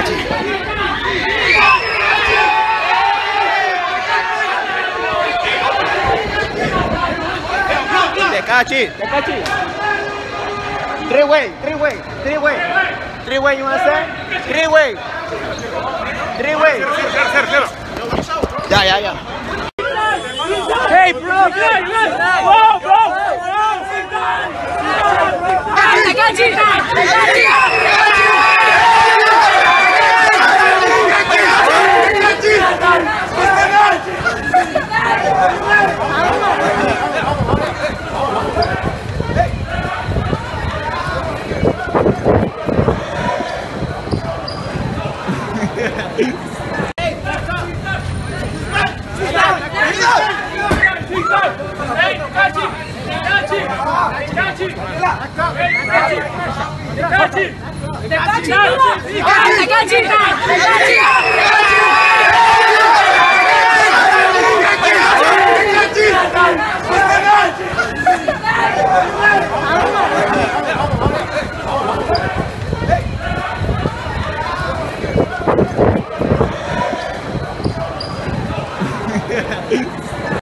Tecachi. Tecachi, Tecachi. Three way, three way, three way. Three way, you wanna say? Three way. Three way. Ya, ya, ya. Hey, bro. Whoa, bro. Tecachi, Tecachi. Negativo! Negativo! Negativo!